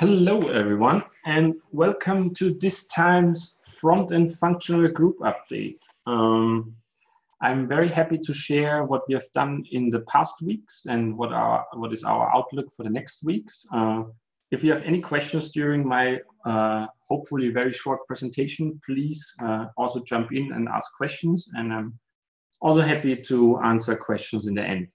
Hello, everyone, and welcome to this time's front-end functional group update. Um, I'm very happy to share what we have done in the past weeks and what our what is our outlook for the next weeks. Uh, if you have any questions during my uh, hopefully very short presentation, please uh, also jump in and ask questions, and I'm also happy to answer questions in the end.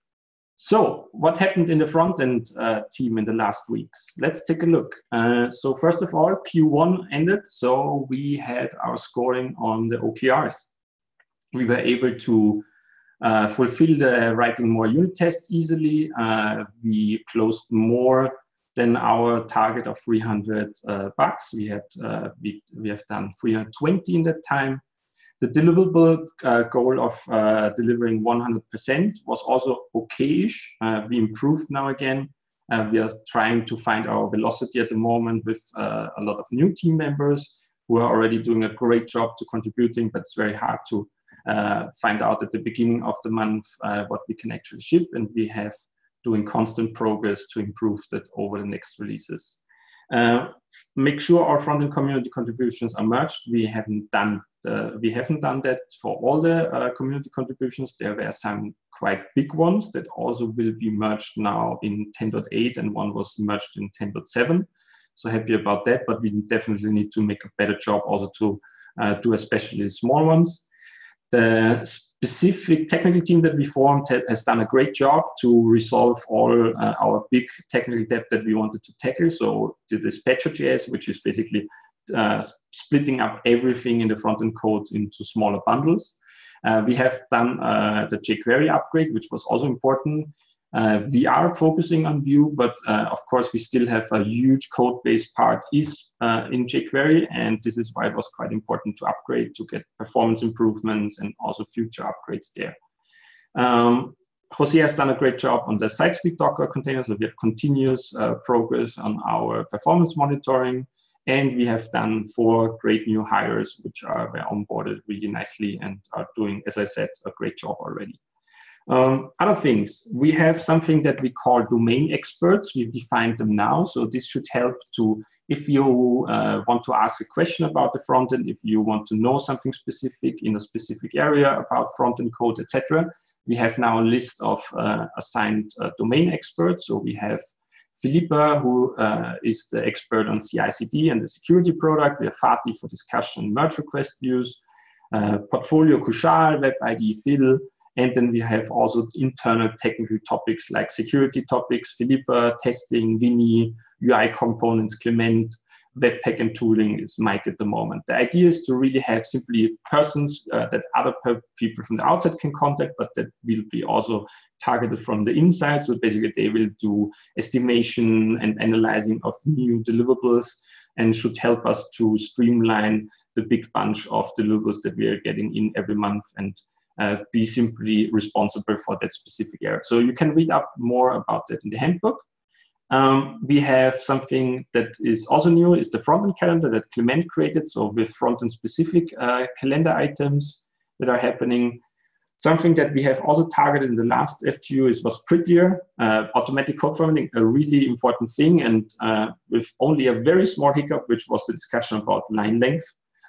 So what happened in the front-end uh, team in the last weeks? Let's take a look. Uh, so first of all, Q1 ended, so we had our scoring on the OKRs. We were able to uh, fulfill the writing more unit tests easily. Uh, we closed more than our target of 300 uh, bugs. We had uh, we, we have done 320 in that time. The deliverable uh, goal of uh, delivering 100% was also okay-ish. Uh, we improved now again. Uh, we are trying to find our velocity at the moment with uh, a lot of new team members who are already doing a great job to contributing, but it's very hard to uh, find out at the beginning of the month what we can actually ship. And we have doing constant progress to improve that over the next releases. make sure our front-end community contributions are merged. We haven't done uh, we haven't done that for all the uh, community contributions. There were some quite big ones that also will be merged now in 10.8 and one was merged in 10.7. So happy about that, but we definitely need to make a better job also to uh, do especially small ones. The specific technical team that we formed has done a great job to resolve all uh, our big technical debt that we wanted to tackle. So the dispatcher.js, which is basically uh, splitting up everything in the front-end code into smaller bundles. Uh, we have done uh, the jQuery upgrade, which was also important. Uh, we are focusing on Vue, but uh, of course we still have a huge code-based part is in jQuery, and this is why it was quite important to upgrade to get performance improvements and also future upgrades there. Um, Jose has done a great job on the site speed Docker containers, so we have continuous progress on our performance monitoring. And we have done four great new hires, which are were onboarded really nicely and are doing, as I said, a great job already. Um, other things, we have something that we call domain experts. We've defined them now. So this should help to, if you uh, want to ask a question about the front end, if you want to know something specific in a specific area about front end code, etc. We have now a list of uh, assigned uh, domain experts. So we have Filipa, who uh, is the expert on CI/CD and the security product. We have Fatih for discussion, merge request views, uh, portfolio Kushal, web IDE Phil, and then we have also internal technical topics like security topics, Filipa, testing, Winnie, UI components, Clement, Webpack and tooling is Mike at the moment. The idea is to really have simply persons uh, that other people from the outside can contact, but that will be also targeted from the inside. So basically, they will do estimation and analyzing of new deliverables and should help us to streamline the big bunch of deliverables that we are getting in every month and uh, be simply responsible for that specific area. So you can read up more about that in the handbook. Um, we have something that is also new, is the front-end calendar that Clement created. So with front-end specific uh, calendar items that are happening. Something that we have also targeted in the last FGU is was prettier, uh, automatic code formatting, a really important thing, and uh, with only a very small hiccup, which was the discussion about line length.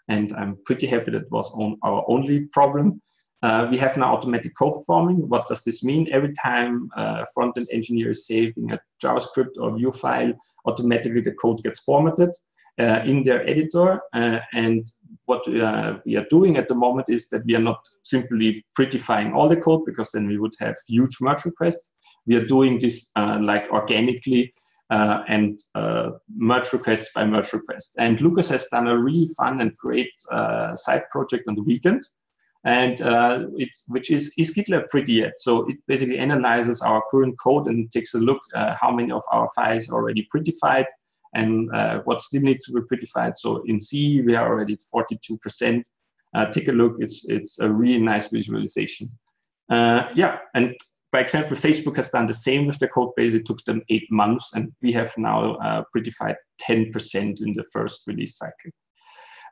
And I'm pretty happy that was on our only problem. Uh, we have now automatic code forming. What does this mean? Every time a front-end engineer is saving a JavaScript or Vue file, automatically the code gets formatted uh, in their editor. Uh, and what uh, we are doing at the moment is that we are not simply prettifying all the code because then we would have huge merge requests. We are doing this uh, like organically uh, and uh, merge requests by merge request. And Lukas has done a really fun and great uh, side project on the weekend, and uh, which is is GitLab pretty yet. So it basically analyzes our current code and takes a look how many of our files are already prettified and uh, what still needs to be prettified. So in C, we are already at 42%. Uh, take a look, it's, it's a really nice visualization. Uh, yeah, and by example, Facebook has done the same with the code base. It took them eight months, and we have now uh, prettified 10% in the first release cycle.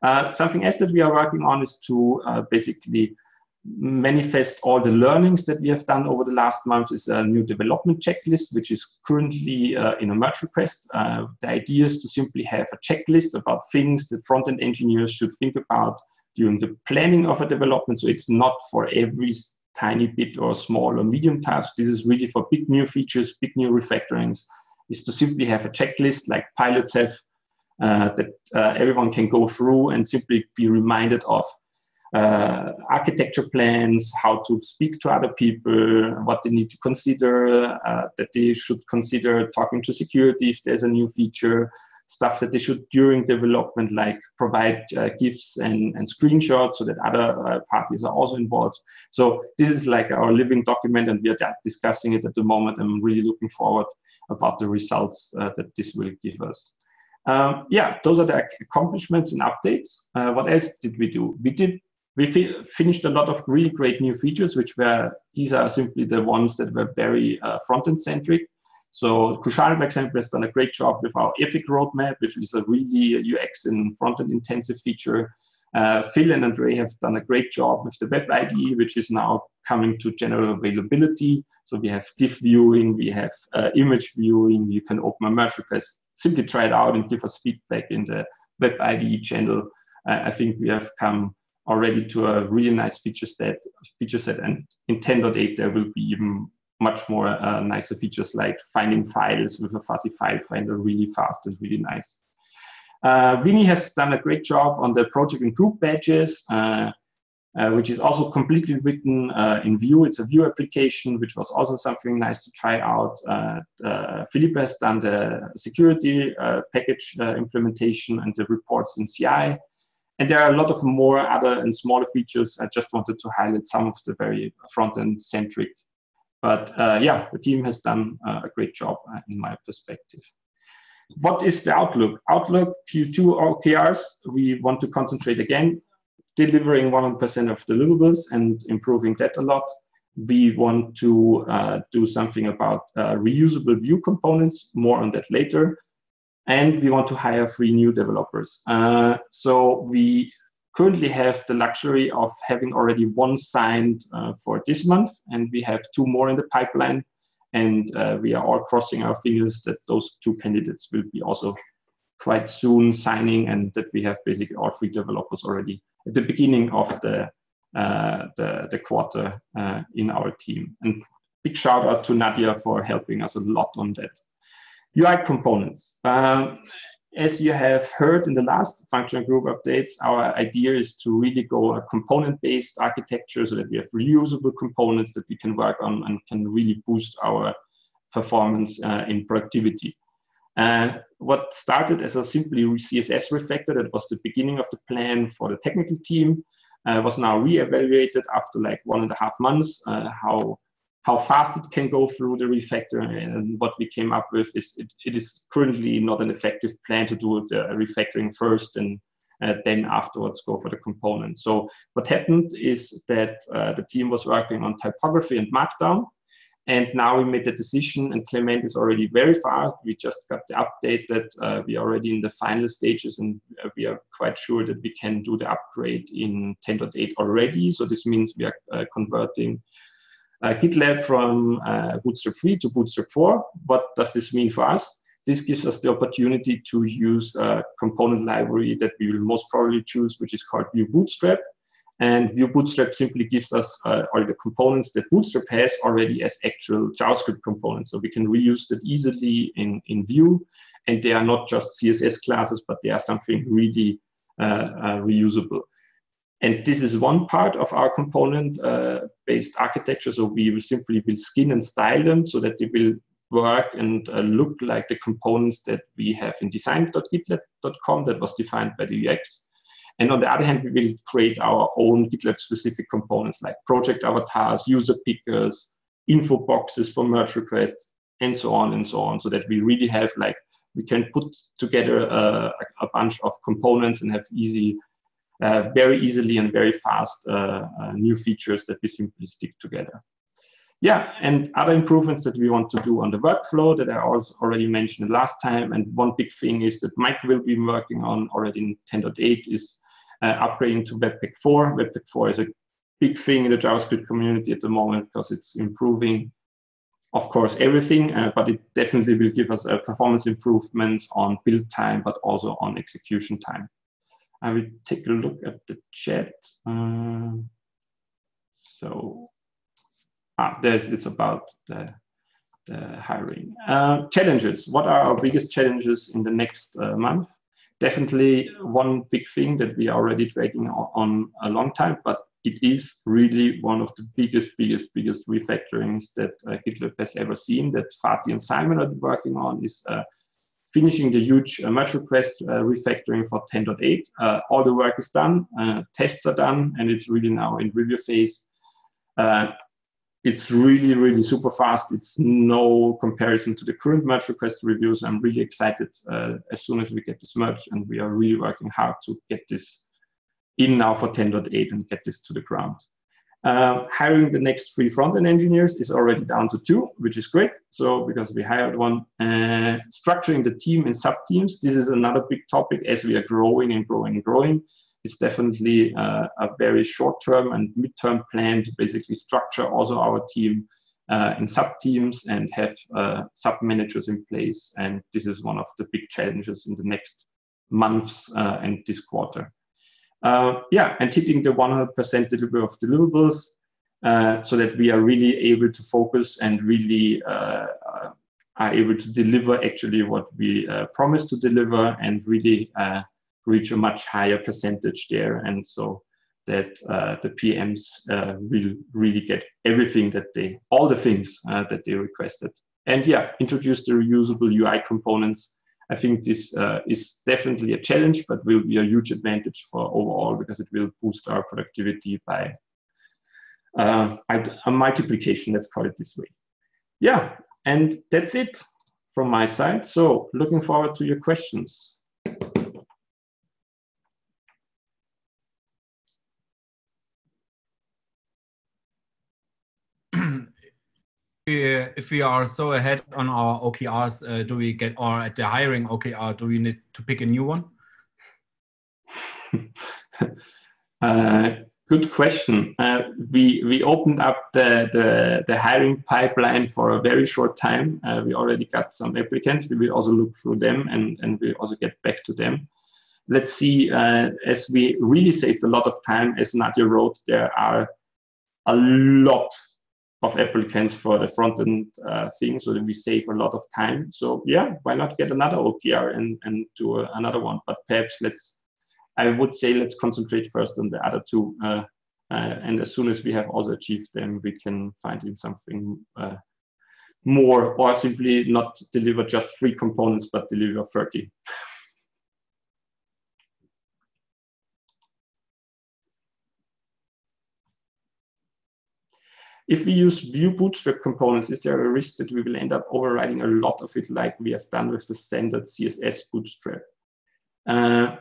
Uh, something else that we are working on is to uh, basically manifest all the learnings that we have done over the last month is a new development checklist, which is currently uh, in a merge request. Uh, the idea is to simply have a checklist about things that front-end engineers should think about during the planning of a development. So it's not for every tiny bit or small or medium task. This is really for big new features, big new refactorings, is to simply have a checklist like pilots have that uh, everyone can go through and simply be reminded of uh, architecture plans, how to speak to other people, what they need to consider, uh, that they should consider talking to security if there's a new feature, stuff that they should during development, like provide uh, GIFs and, and screenshots so that other uh, parties are also involved. So this is like our living document and we are discussing it at the moment. I'm really looking forward about the results uh, that this will give us. Um, yeah, those are the accomplishments and updates. Uh, what else did we do? We did we fi finished a lot of really great new features, which were, these are simply the ones that were very uh, front-end centric. So Kushal, for example, has done a great job with our Epic roadmap, which is a really UX and front-end intensive feature. Uh, Phil and Andre have done a great job with the Web IDE, which is now coming to general availability. So we have GIF viewing, we have uh, image viewing, you can open a merge request, simply try it out and give us feedback in the Web IDE channel. Uh, I think we have come already to a really nice feature set. Feature set, and in 10.8 there will be even much more uh, nicer features like finding files with a fuzzy file finder really fast and really nice. Uh, has done a great job on the project and group badges, uh, uh, which is also completely written uh, in Vue. It's a Vue application, which was also something nice to try out. Uh, uh Philippe has done the security uh, package implementation and the reports in CI. And there are a lot of more other and smaller features. I just wanted to highlight some of the very front-end centric. But yeah, the team has done a great job in my perspective. What is the outlook? Outlook Q2 OKRs, we want to concentrate again, delivering 100% of deliverables and improving that a lot. We want to uh, do something about uh, reusable Vue components, more on that later and we want to hire three new developers. Uh, so we currently have the luxury of having already one signed uh, for this month, and we have two more in the pipeline. And uh, we are all crossing our fingers that those two candidates will be also quite soon signing, and that we have basically all three developers already at the beginning of the uh, the, the quarter uh, in our team. And big shout out to Nadia for helping us a lot on that. UI components. Um, as you have heard in the last functional group updates, our idea is to really go a component-based architecture so that we have reusable components that we can work on and can really boost our performance uh, in productivity. Uh, what started as a simply CSS refactor, that was the beginning of the plan for the technical team, uh, was now re-evaluated after like one and a half months, uh, how how fast it can go through the refactor and what we came up with is it, it is currently not an effective plan to do the refactoring first and uh, then afterwards go for the components. So what happened is that uh, the team was working on typography and markdown and now we made the decision and Clement is already very fast. We just got the update that uh, we are already in the final stages and uh, we are quite sure that we can do the upgrade in 10.8 already. So this means we are uh, converting uh, GitLab from uh, Bootstrap 3 to Bootstrap 4. What does this mean for us? This gives us the opportunity to use a component library that we will most probably choose, which is called Vue Bootstrap. And Vue Bootstrap simply gives us uh, all the components that Bootstrap has already as actual JavaScript components. So we can reuse that easily in, in Vue. And they are not just CSS classes, but they are something really uh, uh, reusable. And this is one part of our component-based uh, architecture. So we will simply will skin and style them so that they will work and uh, look like the components that we have in design.gitlab.com that was defined by the UX. And on the other hand, we will create our own GitLab specific components like project avatars, user pickers, info boxes for merge requests, and so on and so on, so that we really have like, we can put together uh, a bunch of components and have easy uh, very easily and very fast uh, uh, new features that we simply stick together. Yeah, and other improvements that we want to do on the workflow that I also already mentioned last time. And one big thing is that Mike will be working on already in 10.8 is upgrading to Webpack 4. Webpack 4 is a big thing in the JavaScript community at the moment because it's improving, of course, everything, uh, but it definitely will give us uh, performance improvements on build time, but also on execution time. I will take a look at the chat. Um, so, ah, there's, it's about the, the hiring. Uh, challenges, what are our biggest challenges in the next uh, month? Definitely one big thing that we are already dragging on, a long time, but it is really one of the biggest, biggest, biggest refactorings that uh, GitLab has ever seen that Fatih and Simon are working on is uh, finishing the huge uh, merge request uh, refactoring for 10.8. Uh, all the work is done, uh, tests are done, and it's really now in review phase. Uh, it's really, really super fast. It's no comparison to the current merge request reviews. I'm really excited as soon as we get this merge, and we are really working hard to get this in now for 10.8 and get this to the ground. Uh, hiring the next three front-end engineers is already down to two, which is great. So because we hired one, uh, structuring the team in sub-teams, this is another big topic as we are growing and growing and growing. It's definitely uh, a very short-term and mid-term plan to basically structure also our team uh, in sub-teams and have uh, sub-managers in place. And this is one of the big challenges in the next months uh, and this quarter. Uh, yeah, and hitting the 100% delivery of deliverables uh, so that we are really able to focus and really are able to deliver actually what we promised to deliver and really reach a much higher percentage there. And so that the PMs will really get everything that they, all the things that they requested. And yeah, introduce the reusable UI components I think this uh, is definitely a challenge, but will be a huge advantage for overall because it will boost our productivity by uh, a multiplication, let's call it this way. Yeah, and that's it from my side. So looking forward to your questions. If we are so ahead on our OKRs, uh, do we get, or at the hiring OKR, do we need to pick a new one? uh, good question. Uh, we we opened up the, the, the hiring pipeline for a very short time. Uh, we already got some applicants. We will also look through them and and we also get back to them. Let's see. Uh, as we really saved a lot of time, as Nadia wrote, there are a lot of applicants for the front end uh, thing so that we save a lot of time. So yeah, why not get another OKR and, and do a, another one? But perhaps let's, I would say let's concentrate first on the other two. Uh, uh, and as soon as we have also achieved them, we can find in something uh, more or simply not deliver just three components, but deliver 30. If we use Vue Bootstrap components, is there a risk that we will end up overriding a lot of it like we have done with the standard CSS Bootstrap? Uh,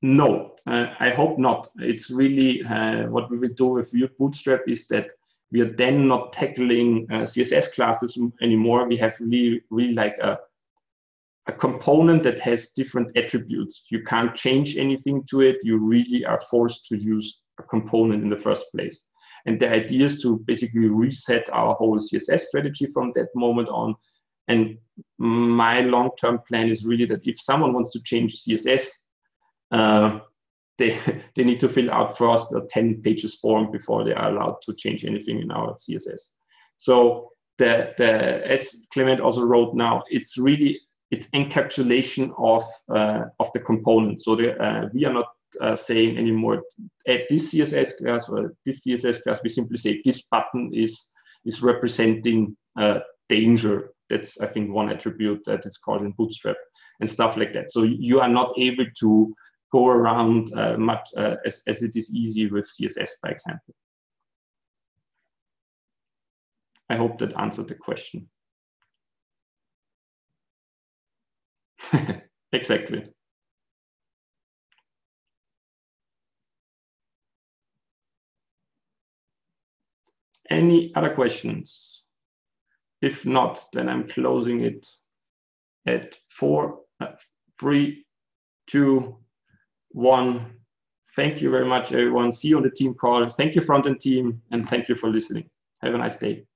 no, uh, I hope not. It's really uh, what we will do with Vue Bootstrap is that we are then not tackling uh, CSS classes anymore. We have really, really like a, a component that has different attributes. You can't change anything to it. You really are forced to use a component in the first place. And the idea is to basically reset our whole CSS strategy from that moment on. And my long-term plan is really that if someone wants to change CSS, uh, they, they need to fill out first a 10 pages form before they are allowed to change anything in our CSS. So the, the as Clement also wrote now, it's really it's encapsulation of uh, of the component. So the, uh, we are not uh, saying anymore at this CSS class or this CSS class, we simply say this button is is representing uh, danger. That's I think one attribute that is called in Bootstrap and stuff like that. So you are not able to go around uh, much uh, as, as it is easy with CSS, by example. I hope that answered the question. exactly. Any other questions? If not, then I'm closing it at four, uh, three, two, one. Thank you very much, everyone. See you on the team call. Thank you, front end team, and thank you for listening. Have a nice day.